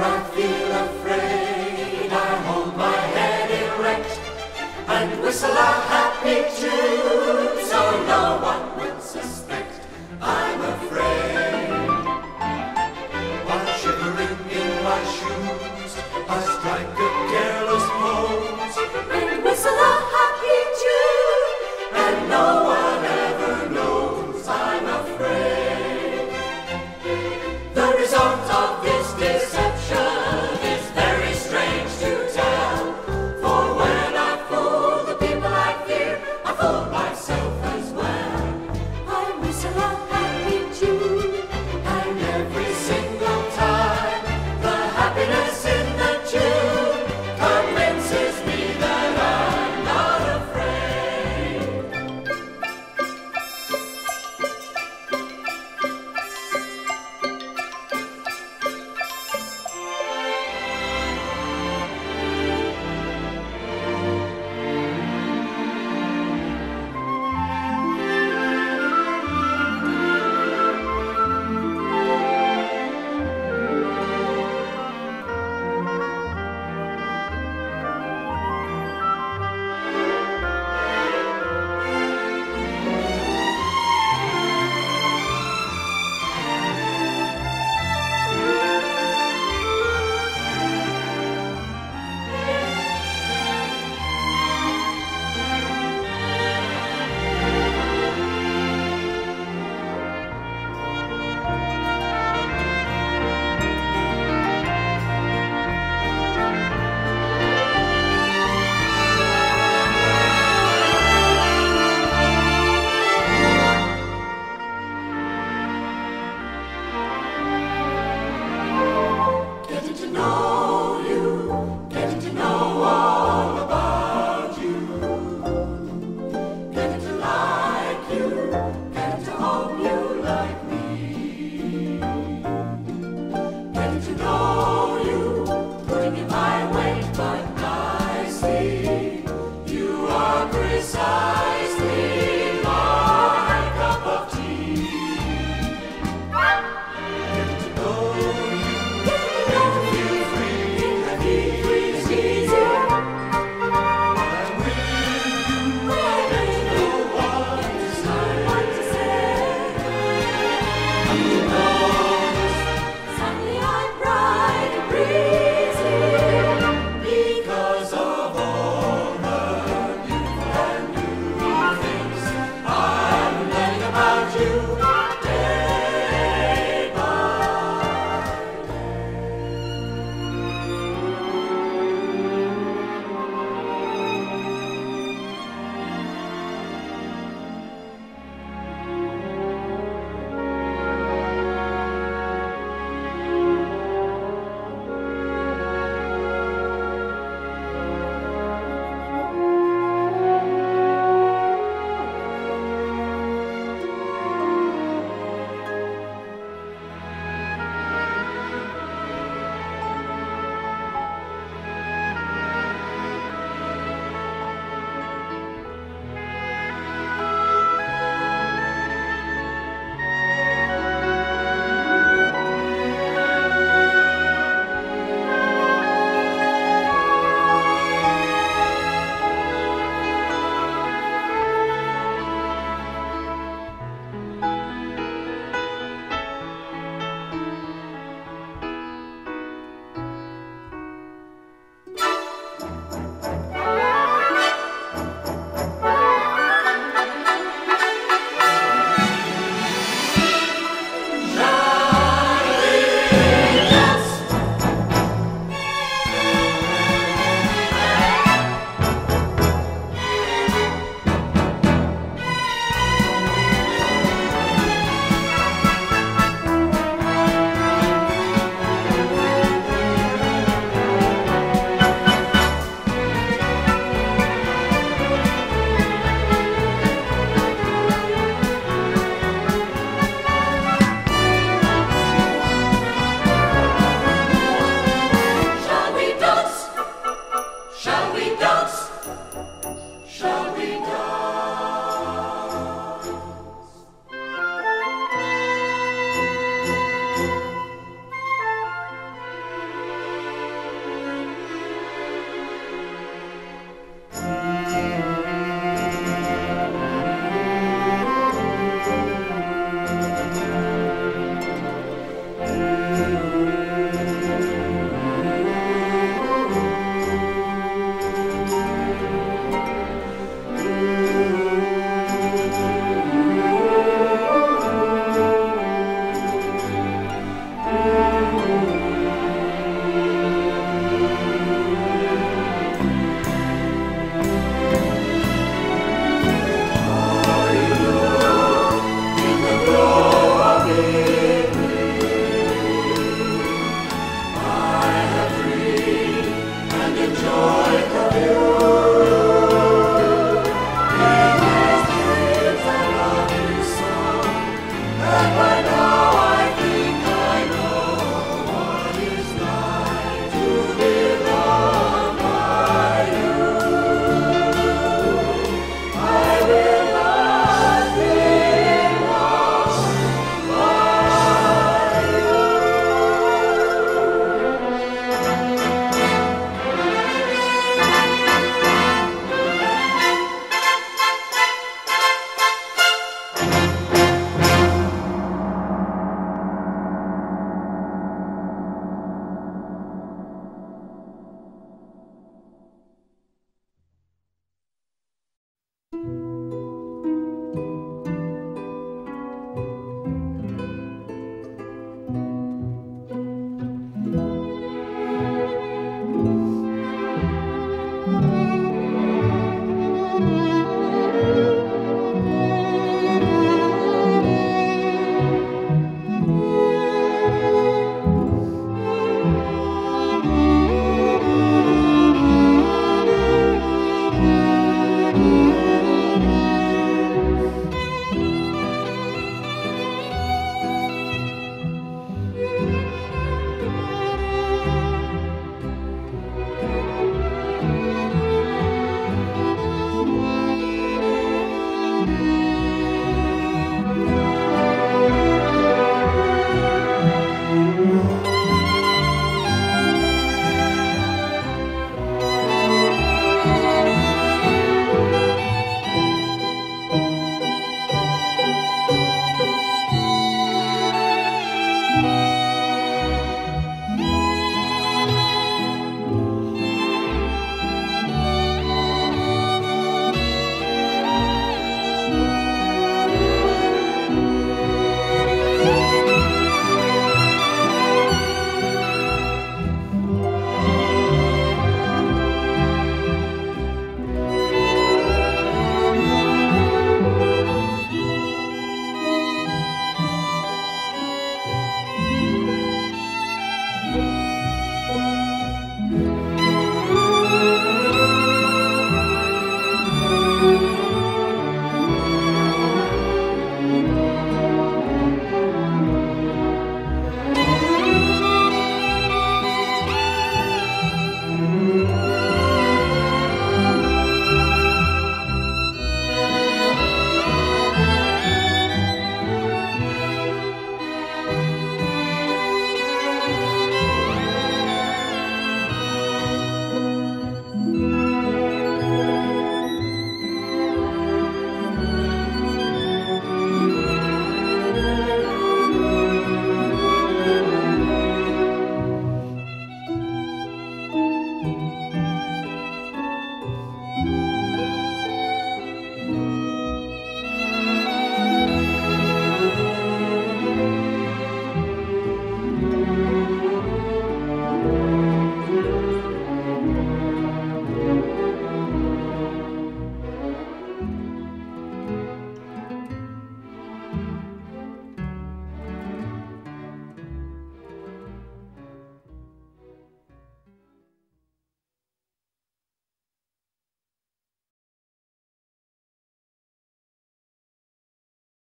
to